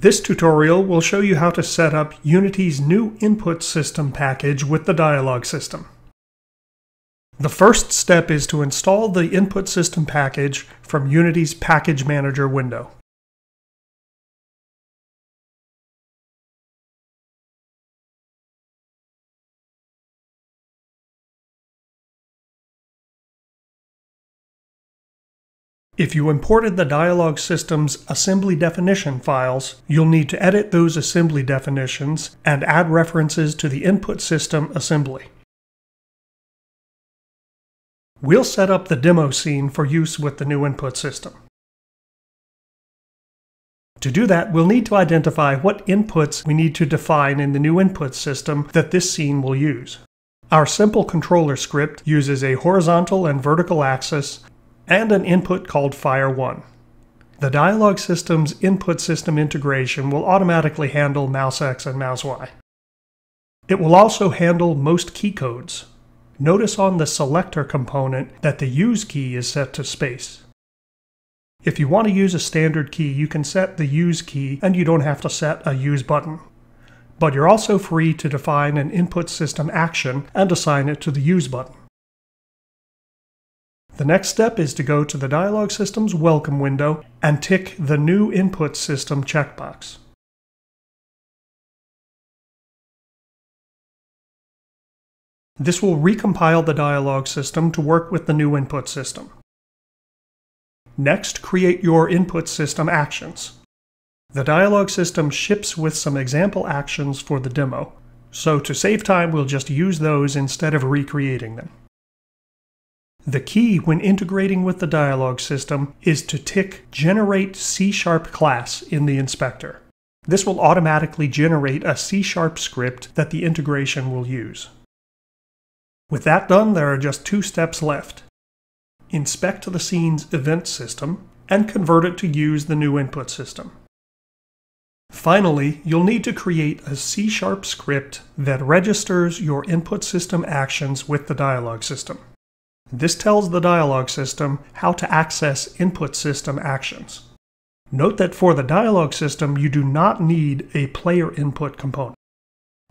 This tutorial will show you how to set up Unity's new input system package with the dialog system. The first step is to install the input system package from Unity's Package Manager window. If you imported the dialog system's assembly definition files, you'll need to edit those assembly definitions and add references to the input system assembly. We'll set up the demo scene for use with the new input system. To do that, we'll need to identify what inputs we need to define in the new input system that this scene will use. Our simple controller script uses a horizontal and vertical axis and an input called Fire1. The dialog system's input system integration will automatically handle mouse X and mouse Y. It will also handle most key codes. Notice on the selector component that the use key is set to space. If you want to use a standard key, you can set the use key and you don't have to set a use button. But you're also free to define an input system action and assign it to the use button. The next step is to go to the Dialogue System's Welcome window and tick the New Input System checkbox. This will recompile the dialog system to work with the new input system. Next, create your input system actions. The dialog system ships with some example actions for the demo, so to save time we'll just use those instead of recreating them. The key when integrating with the dialog system is to tick Generate C-sharp class in the inspector. This will automatically generate a C-sharp script that the integration will use. With that done, there are just two steps left. Inspect the scene's event system and convert it to use the new input system. Finally, you'll need to create a C-sharp script that registers your input system actions with the dialog system. This tells the dialog system how to access input system actions. Note that for the dialog system, you do not need a player input component.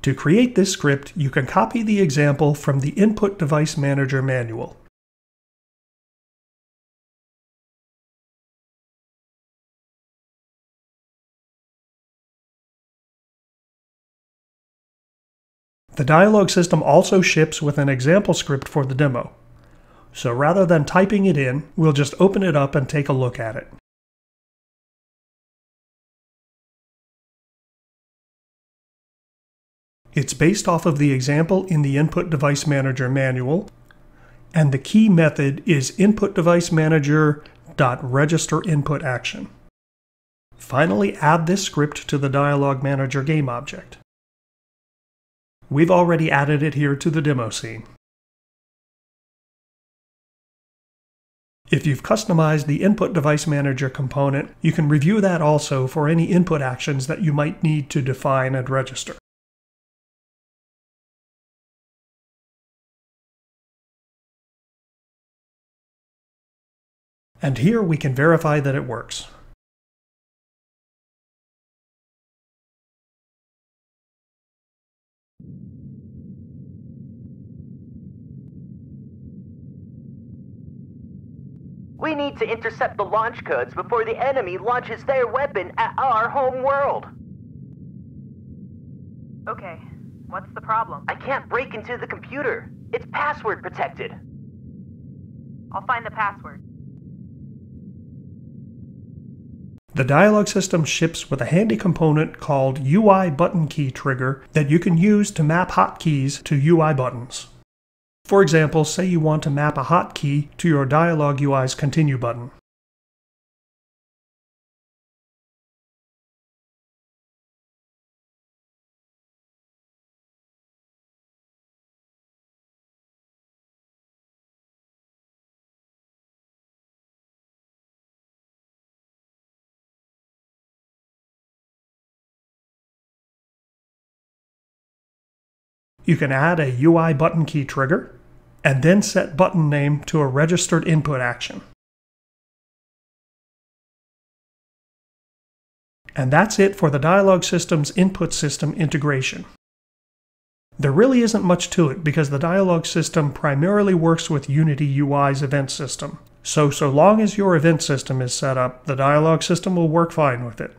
To create this script, you can copy the example from the Input Device Manager manual. The dialog system also ships with an example script for the demo. So rather than typing it in, we'll just open it up and take a look at it. It's based off of the example in the Input Device Manager manual, and the key method is input device manager register input action. Finally, add this script to the Dialogue Manager game object. We've already added it here to the demo scene. If you've customized the Input Device Manager component, you can review that also for any input actions that you might need to define and register. And here we can verify that it works. We need to intercept the launch codes before the enemy launches their weapon at our home world. Okay, what's the problem? I can't break into the computer. It's password protected. I'll find the password. The dialog system ships with a handy component called UI button key trigger that you can use to map hotkeys to UI buttons. For example, say you want to map a hotkey to your Dialog UI's Continue button. You can add a UI button key trigger, and then set button name to a registered input action. And that's it for the Dialogue System's input system integration. There really isn't much to it because the Dialogue System primarily works with Unity UI's event system. So, so long as your event system is set up, the Dialog System will work fine with it.